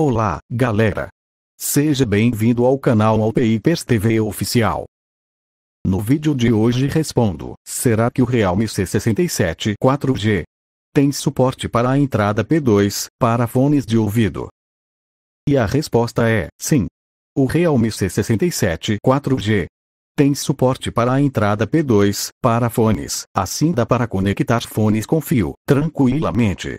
Olá, galera! Seja bem-vindo ao canal Alpeipers TV Oficial. No vídeo de hoje respondo, será que o Realme C67 4G tem suporte para a entrada P2, para fones de ouvido? E a resposta é, sim. O Realme C67 4G tem suporte para a entrada P2, para fones, assim dá para conectar fones com fio, tranquilamente.